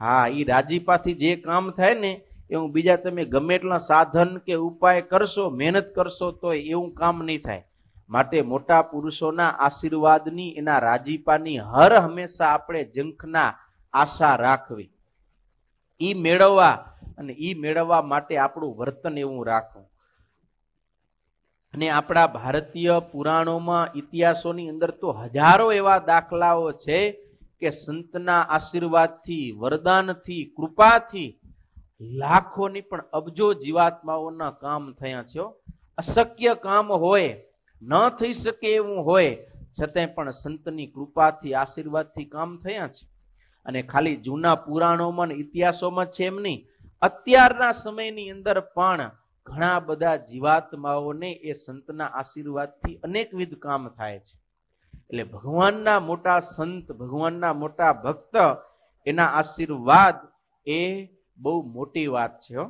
હા એ રાજીપાથી જે કામ થાય ને, એ હું બીજા તમે ગમે એટલા સાધન કે ઉપાય કરશો, મહેનત કરશો, તો એવું કામ નહીં થાય. માટે મોટા પુરુષોના આશીર્વાદની, એના રાજીપાની હર હંમેશા આપણે જંખના આશા રાખવી. એ મેળવવા અને એ મેળવવા માટે આપણું વર્તન એવું રાખવું. અને આપણા ભારતીય પુરાણોમાં, ઇતિહાસોની અંદર તો હજારો એવા દાખલાઓ છે કે સંતના આશીર્વાદથી, વરદાનથી, કૃપાથી લાખોની પણ અબજો જીવાત્માઓના કામ થયા છે અશક્ય કામ હોય, ન થઈ શકે એવું હોય, છતાંય પણ સંતની કૃપાથી, આશીર્વાદથી કામ થયા છે. અને ખાલી જૂના પુરાણોમાં ઇતિહાસોમાં છે એમ નહીં, અત્યારના સમયની અંદર પણ ઘણા બધા જીવાત્માઓને એ સંતના આશીર્વાદથી અનેકવિધ કામ થાય છે. એટલે ભગવાનના મોટા સંત, ભગવાનના મોટા ભક્ત, એના આશીર્વાદ એ બહુ મોટી વાત છે હો.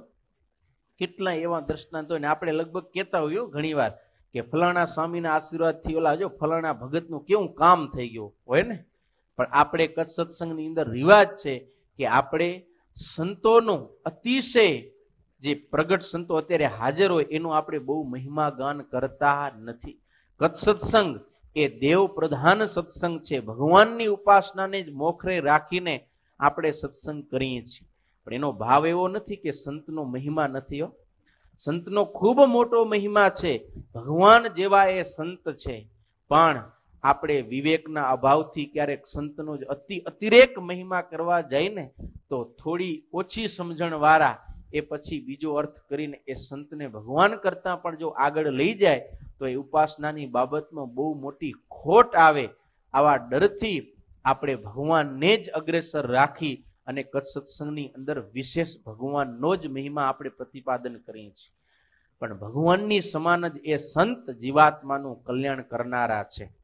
કેટલા એવા દ્રષ્ટાંતો ને આપણે લગભગ કહેતા હોઈએ ઘણી વાર કે ફલાણા સ્વામીના આશીર્વાદથી ઓલા જો ફલાણા ભગતનું કેવું કામ થઈ ગયું હોય ને? પણ આપણે કચ્છ સત્સંગની અંદર રિવાજ છે કે આપણે સંતોનું અતિશય જે પ્રગટ સંતો અત્યારે હાજર હોય એનું આપણે બહુ મહિમા ગાન કરતા નથી. કચ્છ સત્સંગ એ દેવ પ્રધાન સત્સંગ છે. ભગવાનની ઉપાસનાને જ મોખરે રાખીને આપણે સત્સંગ કરીએ છીએ. પણ એનો ભાવ એવો નથી કે સંતનો મહિમા નથી સંતનો ખૂબ મોટો મહિમા છે. ભગવાન જેવા એ સંત છે. પણ આપણે વિવેકના અભાવથી ક્યારેક સંતનો જ અતિ અતિરેક મહિમા કરવા જઈને તો થોડી ઓછી સમજણવાળા એ પછી બીજો અર્થ કરીને એ સંતને ભગવાન કરતાં પણ જો આગળ લઈ જાય તો એ ઉપાસનાની બાબતમાં બહુ મોટી ખોટ આવે આવા ડરથી આપણે ભગવાનને જ અગ્રેસર રાખી અને કચ્છ સત્સંગની અંદર વિશેષ ભગવાનનો જ મહિમા આપણે પ્રતિપાદન કરીએ છીએ. પણ ભગવાનની સમાન જ એ સંત જીવાત્માનું કલ્યાણ કરનારા છે.